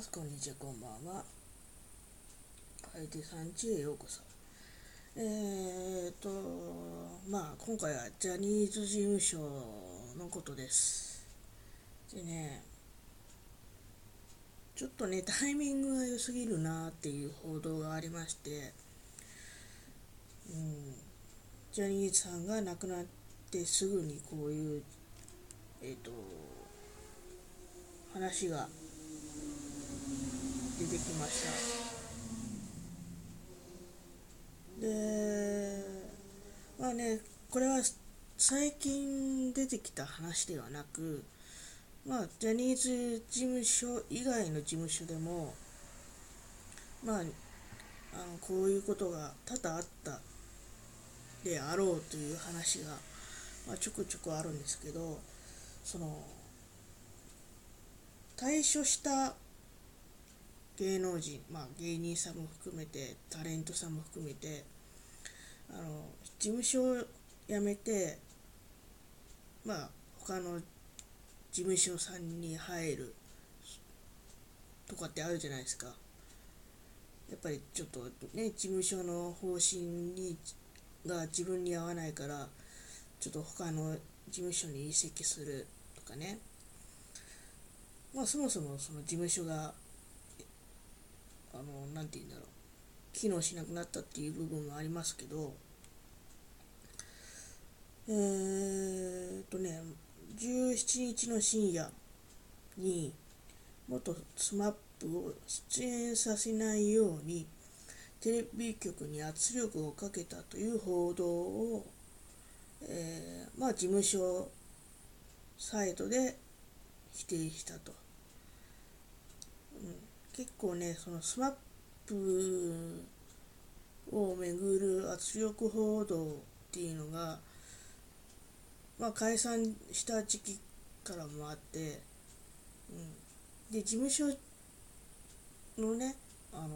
ます。こんにちは、こんばんは。はい、で、さんちへようこそ。えーと、まあ、今回はジャニーズ事務所のことです。でね、ちょっとね、タイミングが良すぎるなっていう報道がありまして、うん、ジャニーズさんが亡くなってすぐにこういう、えっ、ー、と、話が出てきましたでまあねこれは最近出てきた話ではなくまあジャニーズ事務所以外の事務所でもまああのこういうことが多々あったであろうという話が、まあ、ちょくちょくあるんですけどその退所した芸能人、まあ、芸人さんも含めてタレントさんも含めてあの事務所を辞めてまあ他の事務所さんに入るとかってあるじゃないですか。やっぱりちょっとね事務所の方針にが自分に合わないからちょっと他の事務所に移籍するとかね。まあそもそもその事務所があの何て言うんだろう機能しなくなったっていう部分もありますけどえー、っとね17日の深夜に元 SMAP を出演させないようにテレビ局に圧力をかけたという報道を、えー、まあ事務所サイトで否定したと。結構ねその SMAP をめぐる圧力報道っていうのがまあ解散した時期からもあって、うん、で事務所のねあの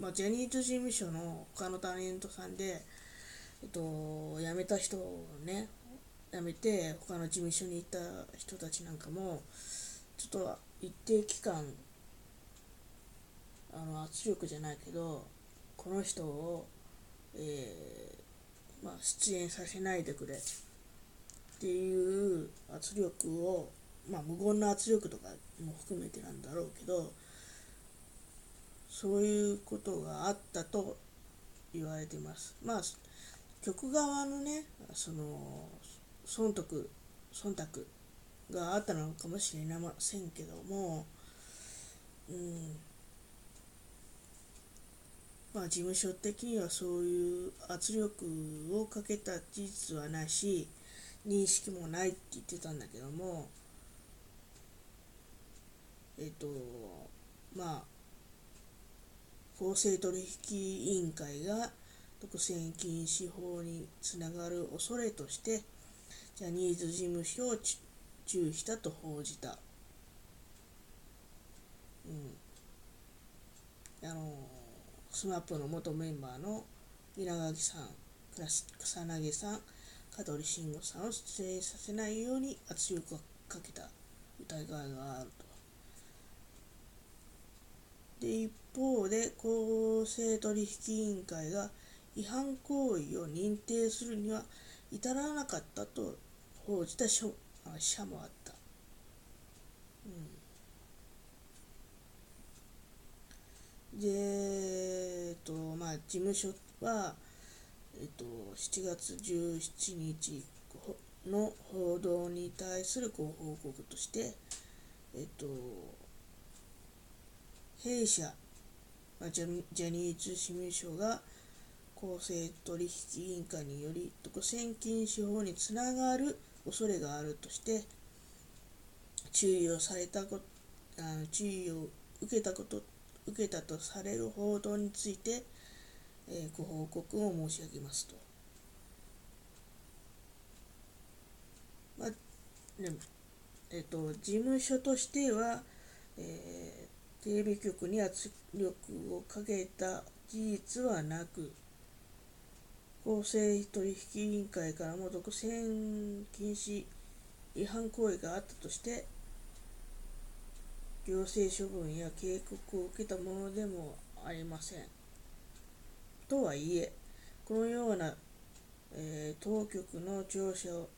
まあ、ジャニーズ事務所の他のタレントさんで、えっと、辞めた人をね辞めて他の事務所に行った人たちなんかもちょっと一定期間あの圧力じゃないけどこの人を、えー、まあ、出演させないでくれっていう圧力を、まあ、無言の圧力とかも含めてなんだろうけどそういうことがあったと言われてます。まあ局側のねその損得忖度があったのかもしれませんけども、うん、まあ、事務所的にはそういう圧力をかけた事実はないし認識もないって言ってたんだけどもえっ、とまあ公正取引委員会が独占禁止法につながる恐れとしてジャニーズ事務所を注意したと報じた。うん。あの SMAP の元メンバーの稲垣さん、草薙さん、香取慎吾さんを出演させないように圧力をかけた疑いがあると。で、一方で公正取引委員会が違反行為を認定するには至らなかったと報じた社もあった。うんで、えっと、まあ、事務所は、えっと、7月17日の報道に対するご報告として、えっと、弊社、まあ、ジャニーズ事務所が公正取引委員会により独占禁止法につながる恐れがあるとして注意をされたこあの注意を受けたこと受けたとされる報道について、えー、ご報告を申し上げますと。まあねえっ、ー、と、事務所としては、えー、テレビ局に圧力をかけた事実はなく、公正取引委員会からも独占禁止違反行為があったとして、行政処分や警告を受けたものでもありません。とはいえ、このような、えー、当局の調査を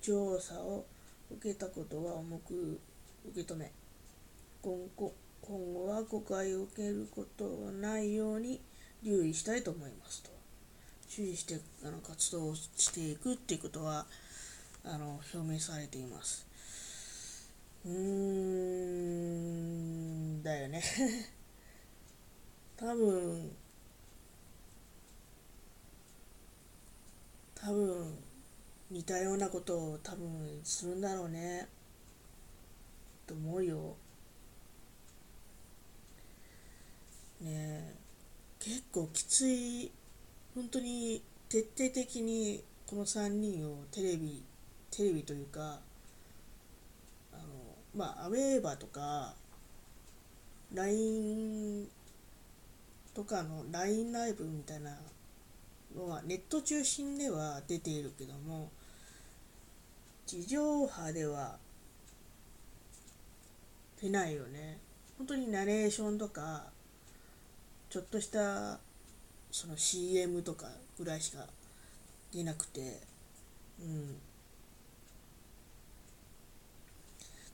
調査を受けたことは重く受け止め、今後今後は誤解を受けることがないように留意したいと思いますと。注意してあの活動をしていくっていうことはあの表明されています。うんだよね。多分多分似たようなことを多分するんだろうね。と思うよ。ねえ。結構きつい。本当に徹底的にこの3人をテレビテレビというかまあアウェーバーとか LINE とかの LINE ライブみたいなのはネット中心では出ているけども地上波では出ないよね。本当にナレーションとかちょっとしたその CM とかぐらいしか出なくてうん。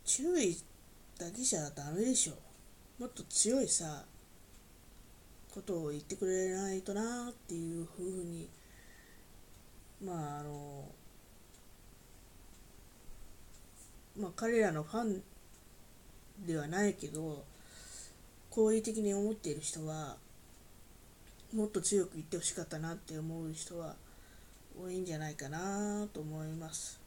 注意だけじゃダメでしょもっと強いさことを言ってくれないとなっていうふうにまああのまあ彼らのファンではないけど好意的に思っている人はもっと強く言ってほしかったなって思う人は多いんじゃないかなと思います。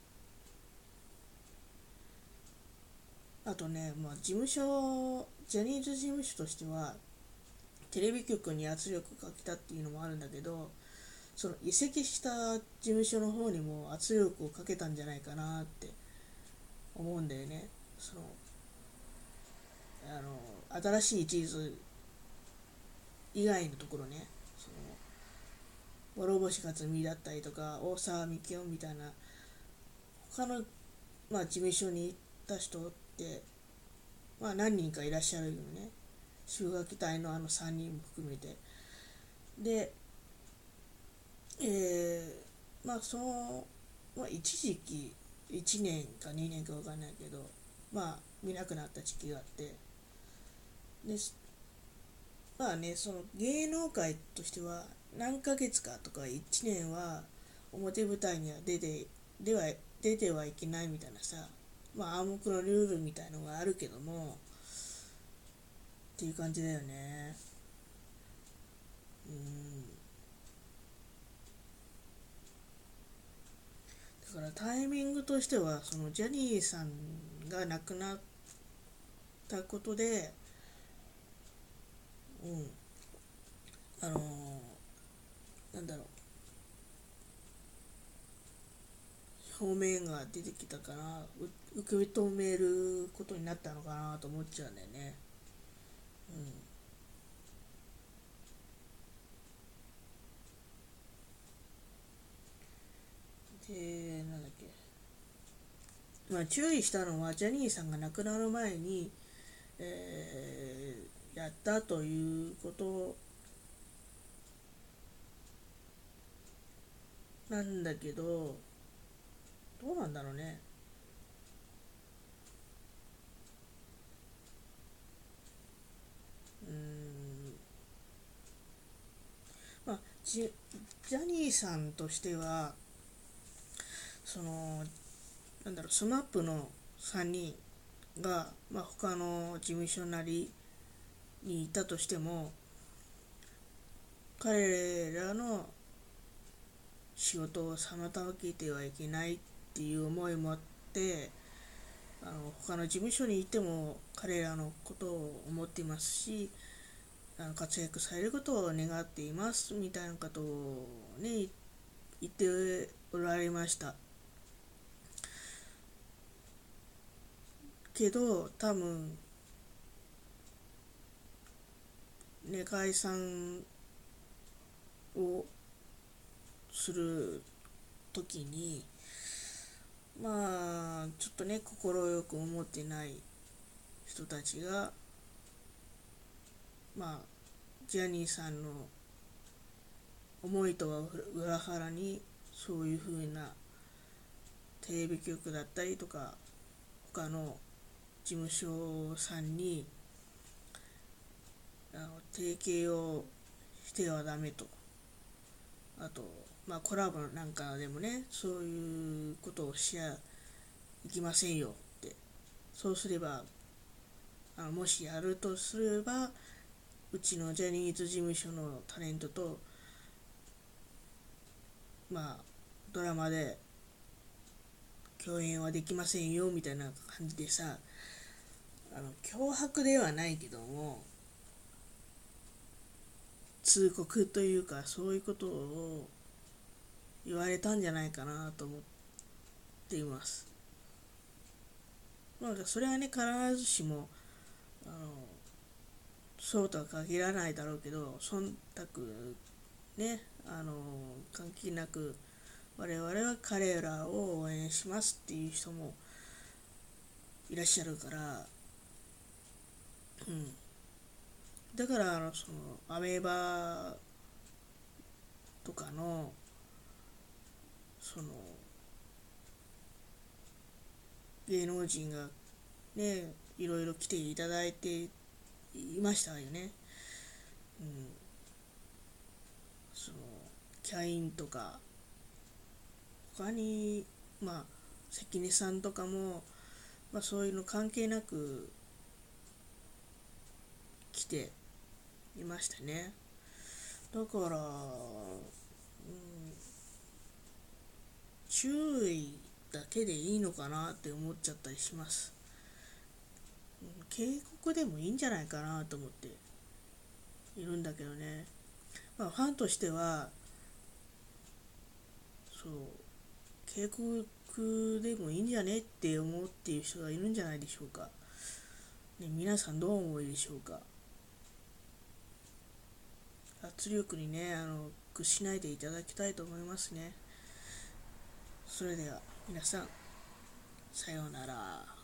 あとね、まあ、事務所ジャニーズ事務所としてはテレビ局に圧力かけたっていうのもあるんだけどその移籍した事務所の方にも圧力をかけたんじゃないかなって思うんだよね。そのあの新しい地図以外のところね。その諸星克美だったりとか大沢みきおみたいな他の、まあ、事務所に行った人まあ何人かいらっしゃるよね。修学隊のあの3人も含めて。でえー、まあその、まあ、一時期1年か2年か分かんないけどまあ見なくなった時期があって。でまあねその芸能界としては何ヶ月かとか1年は表舞台には出てでは出てはいけないみたいなさ。まあ暗黙のルールみたいのがあるけどもっていう感じだよね。うん。だからタイミングとしてはそのジャニーさんが亡くなったことでうん。あのーなんだろう。表面が出てきたから受け止めることになったのかなと思っちゃうんだよね。うん。でなんだっけ。まあ注意したのはジャニーさんが亡くなる前に、えー、やったということ。なんだけどどうなんだろうね。うん。まあジジャニーさんとしてはそのなんだろう SMAP の3人が、まあ、他の事務所なりにいたとしても彼らの仕事を妨げてはいけないっていう思いもあってあの他の事務所にいても彼らのことを思っていますしあの活躍されることを願っていますみたいなことをね言っておられました。けど多分ね解散をする時にまあちょっとね快く思ってない人たちがまあジャニーさんの思いとは裏腹にそういうふうなテレビ局だったりとか他の事務所さんにあの提携をしてはダメと。あとまあコラボなんかでもねそういうことをしちゃいきませんよって。そうすればあもしやるとすればうちのジャニーズ事務所のタレントとまあドラマで共演はできませんよみたいな感じでさあの脅迫ではないけども通告というかそういうことを言われたんじゃないかなと思っています。まあ、それはね必ずしもあのそうとは限らないだろうけど忖度ねあの関係なく我々は彼らを応援しますっていう人もいらっしゃるからうんだからあのそのアメーバとかのその芸能人がねいろいろ来ていただいていましたよね。うん、そのキャインとか他にまあ関根さんとかも、まあ、そういうの関係なく来ていましたね。だから、うん、注意だけでいいのかなって思っちゃったりします、警告でもいいんじゃないかなと思っているんだけどねまあファンとしてはそう警告でもいいんじゃねって思っている人がいるんじゃないでしょうか。ね、皆さんどう思うでしょうか。圧力にね、あの、屈しないでいただきたいと思いますね。それでは、皆さん、さようなら。